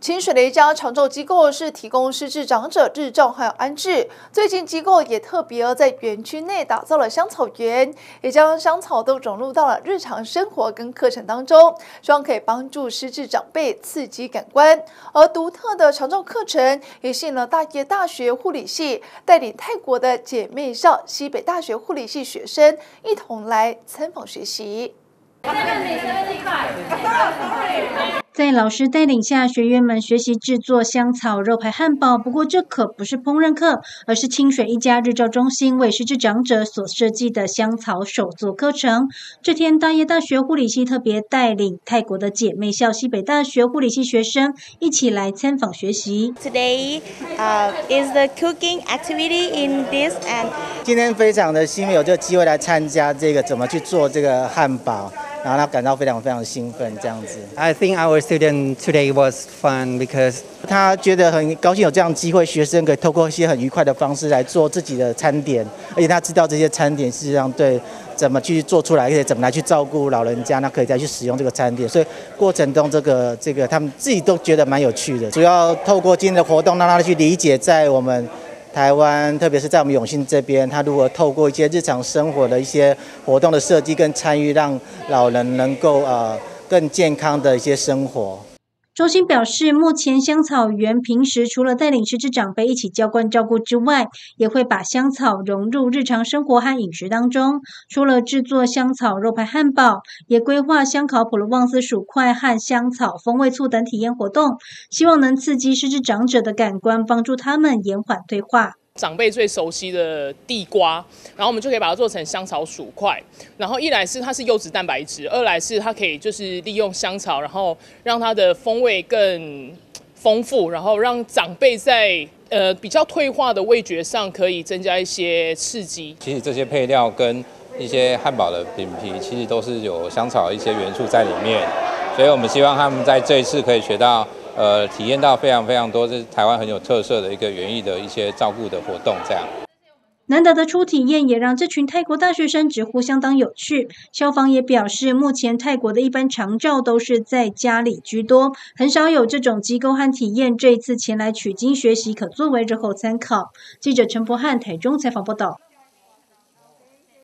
清水的一家长照机构是提供失智长者日照还有安置。最近机构也特别在园区内打造了香草园，也将香草都融入到了日常生活跟课程当中，希望可以帮助失智长辈刺激感官。而独特的长照课程也吸引了大业大学护理系带领泰国的姐妹校西北大学护理系学生一同来参访学习。在老师带领下，学员们学习制作香草肉排汉堡。不过，这可不是烹饪课，而是清水一家日照中心为失智长者所设计的香草手作课程。这天，大业大学护理系特别带领泰国的姐妹校西北大学护理系学生一起来参访学习。Today, uh, is the cooking activity in this and 今天非常的幸运有这个机会来参加这个怎么去做这个汉堡。然后他感到非常非常兴奋，这样子。I think our student today was fun because 他觉得很高兴有这样机会，学生可以透过一些很愉快的方式来做自己的餐点，而且他知道这些餐点实际上对怎么去做出来，而且怎么来去照顾老人家，那可以再去使用这个餐点。所以过程中这个这个他们自己都觉得蛮有趣的。主要透过今天的活动，让他去理解在我们。台湾，特别是在我们永信这边，他如何透过一些日常生活的一些活动的设计跟参与，让老人能够呃更健康的一些生活。中心表示，目前香草园平时除了带领失智长辈一起浇灌照顾之外，也会把香草融入日常生活和饮食当中。除了制作香草肉排汉堡，也规划香烤普罗旺斯薯块和香草风味醋等体验活动，希望能刺激失智长者的感官，帮助他们延缓退化。长辈最熟悉的地瓜，然后我们就可以把它做成香草薯块。然后一来是它是优质蛋白质，二来是它可以就是利用香草，然后让它的风味更丰富，然后让长辈在呃比较退化的味觉上可以增加一些刺激。其实这些配料跟一些汉堡的饼皮，其实都是有香草一些元素在里面，所以我们希望他们在这一次可以学到。呃，体验到非常非常多，是台湾很有特色的一个园艺的一些照顾的活动，这样。难得的初体验也让这群泰国大学生直呼相当有趣。消防也表示，目前泰国的一般长照都是在家里居多，很少有这种机构和体验。这一次前来取经学习，可作为日后参考。记者陈博汉台中采访报道。